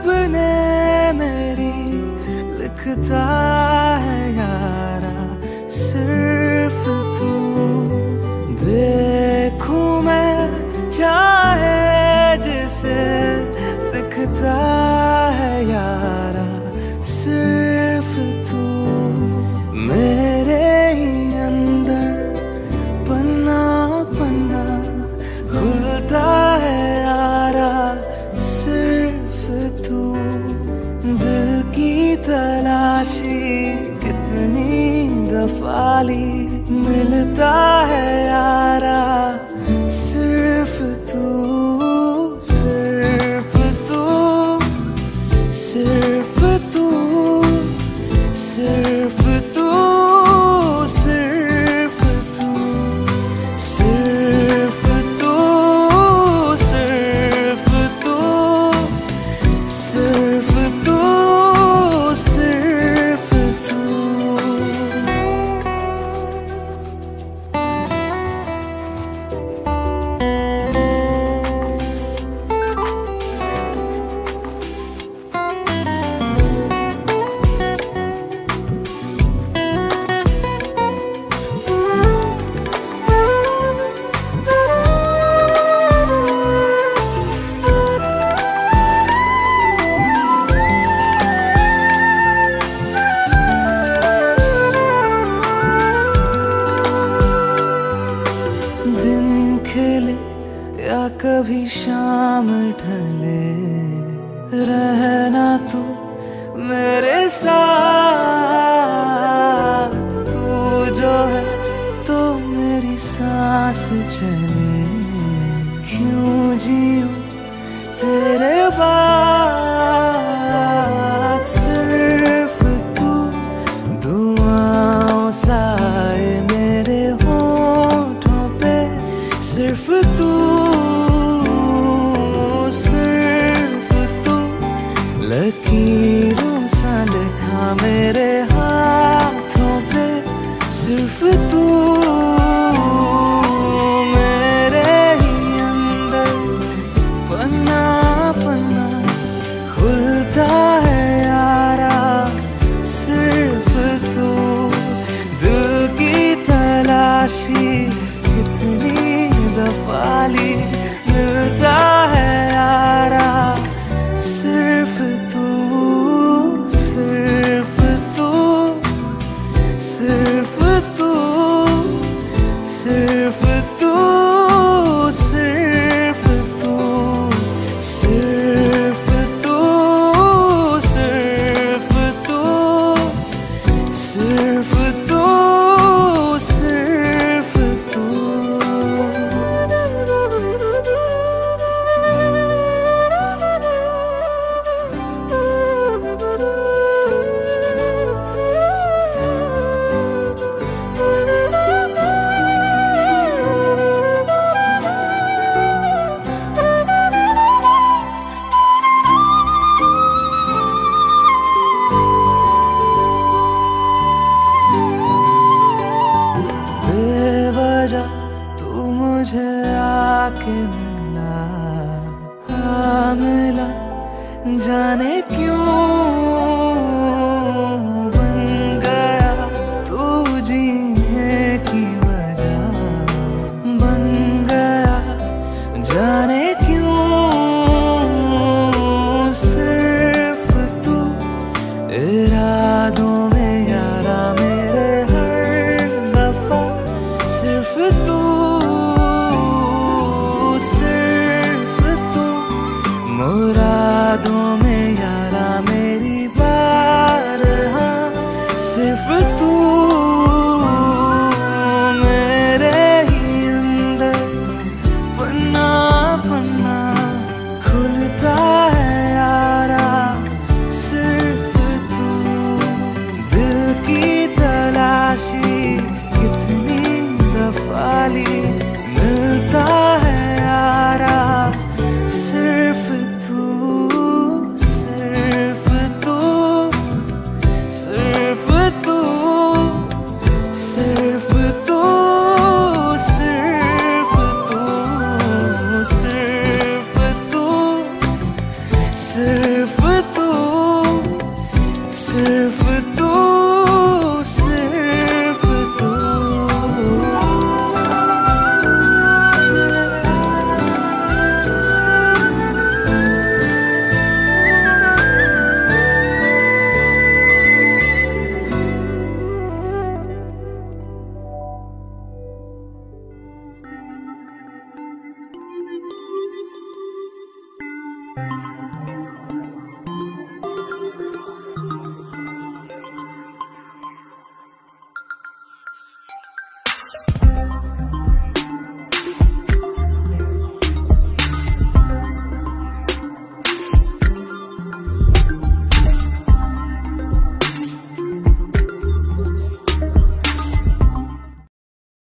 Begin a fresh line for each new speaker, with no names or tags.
सपने मेरी लिखता है यारा, सिर्फ़ तू। देखूँ मैं चाहे जिसे दिखता है यारा, सिर्फ़ खुशी कितनी दफाली मिलता है यारा। पास चले। क्यों जियो तेरे बाद? सिर्फ़ तू दुआओं साए मेरे होठों पे। सिर्फ़ तू मिला जाने क्यों? fıt